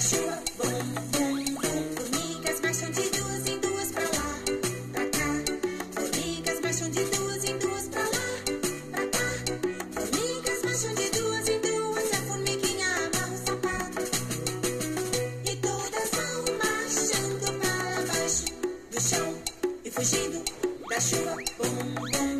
chuva, bom, bom, bom. Formigas marcham de duas em duas pra lá, pra cá. Formigas marcham de duas em duas pra lá, pra cá. Formigas marcham de duas em duas. A formiguinha amarra o sapato. E todas vão marchando para baixo do chão e fugindo da chuva, bom, bom.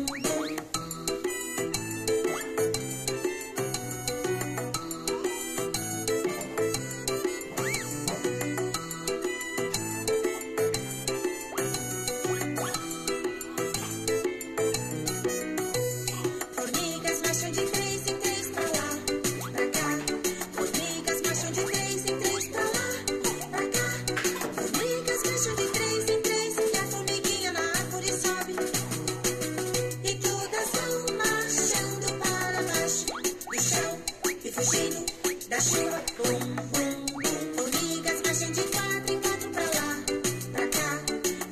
fugindo da chuva. Bum, bum, bum. Formigas marcham de quatro em quatro pra lá, pra cá.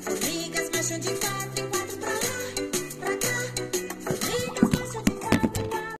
Formigas marcham de quatro.